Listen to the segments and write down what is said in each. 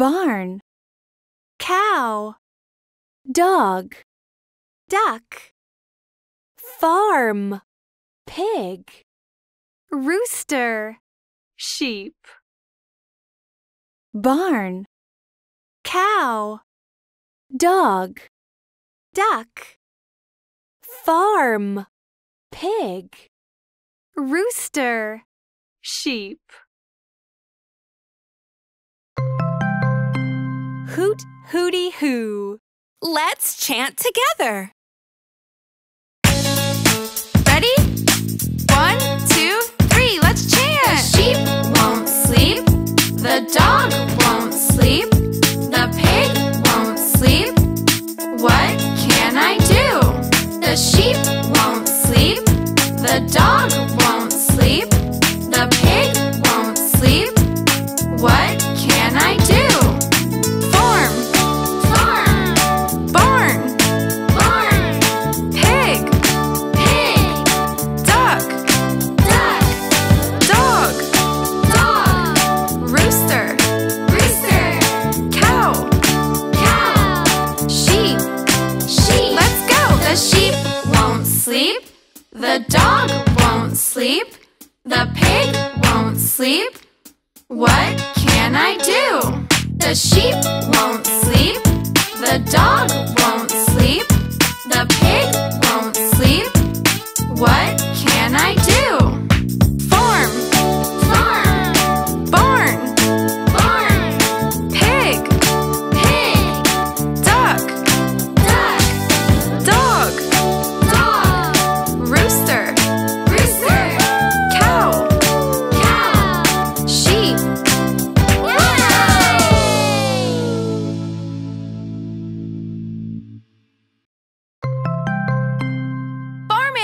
barn, cow, dog, duck, farm, pig, rooster, sheep, barn, cow, dog, duck, farm, pig, rooster, sheep. Hoot hootie hoo. Let's chant together. Ready? One, two, three, let's chant. The sheep won't sleep. The dog won't sleep. The pig won't sleep. What can I do? The sheep won't sleep. The dog The dog won't sleep. The pig won't sleep. What can I do? The sheep won't sleep. The dog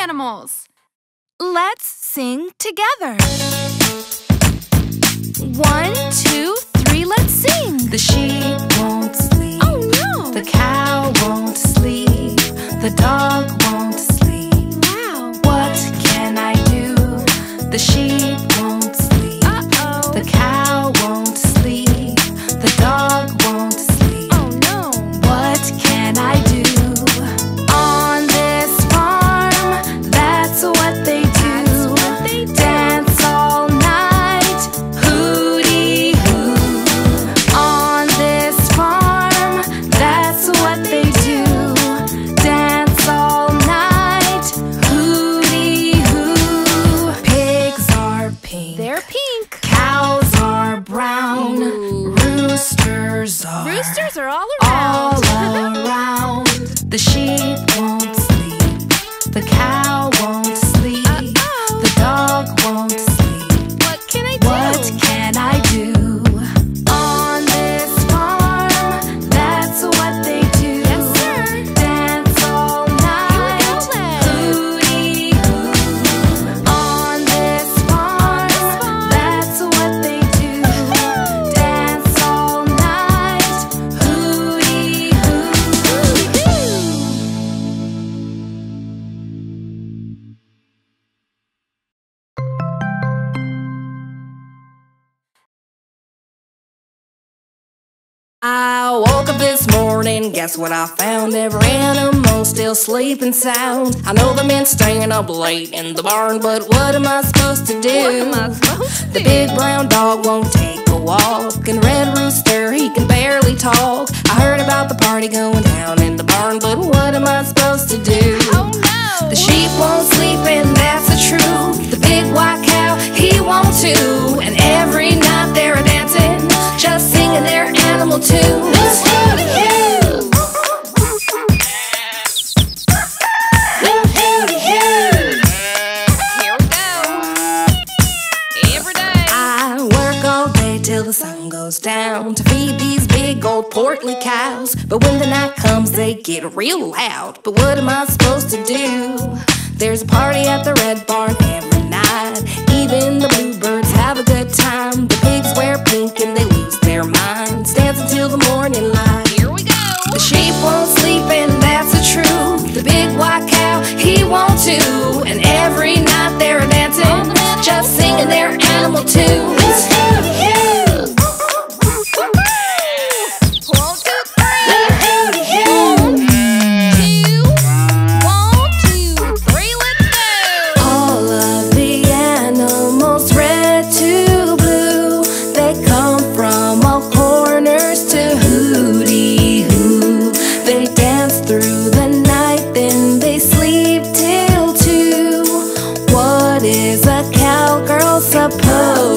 animals. Let's sing together. One, two, three, let's sing. The sheep won't sleep. Oh no! The cow won't sleep. The dog pink. Cows I woke up this morning, guess what I found? Every animal still sleeping sound. I know the men staying up late in the barn, but what am I supposed to do? What am I supposed to The do? big brown dog won't take a walk, and red rooster he can barely talk. I heard about the party going down in the barn, but portly cows. But when the night comes, they get real loud. But what am I supposed to do? There's a party at the red barn every night. Even the bluebirds have a good time. The pigs wear pink and they lose their minds. Dance until the morning light. Here we go. The sheep won't sleep, and that's the truth. The big white cow, he won't too. And every night they're dancing, just singing their animal tunes.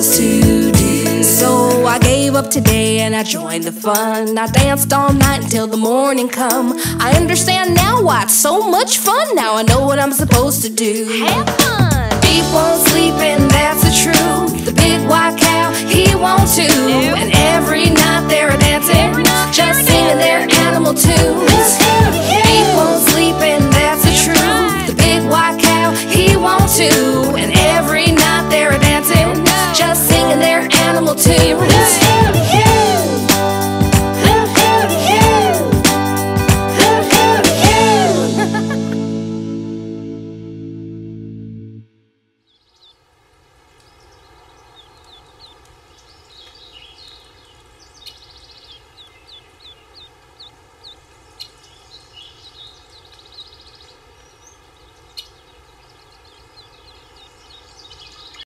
supposed to do. So I gave up today and I joined the fun. I danced all night until the morning come. I understand now why it's so much fun. Now I know what I'm supposed to do. Have fun. Deep won't sleep and that's the truth. The big white cow, he won't too. And every night they're dancing, just singing their animal tune.